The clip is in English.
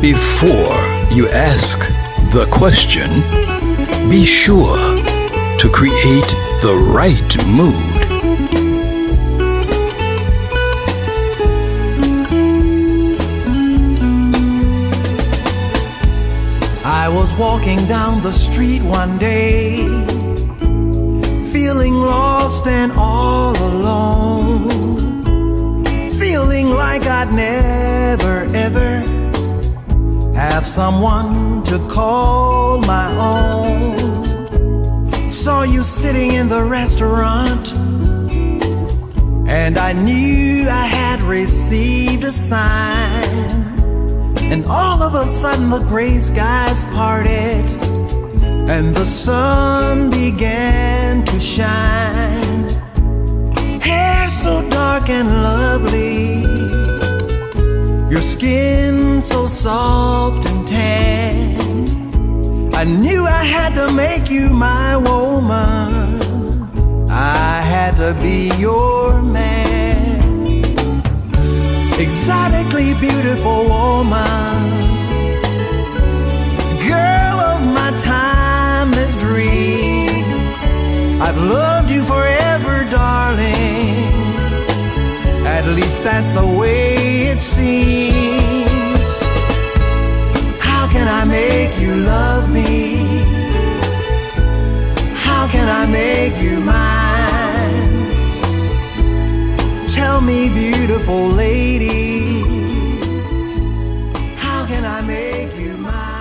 Before you ask the question, be sure to create the right mood. I was walking down the street one day, feeling lost and all alone, feeling like I'd never ever have someone to call my own. Saw you sitting in the restaurant, and I knew I had received a sign. And all of a sudden the gray skies parted and the sun began to shine. Hair so dark and lovely, your skin so soft and tan. I knew I had to make you my woman. I had to be your man exotically beautiful woman, girl of my timeless dreams. I've loved you forever, darling. At least that's the way it seems. How can I make you love me? How can I make you mine? Tell me, beautiful lady, how can I make you mine?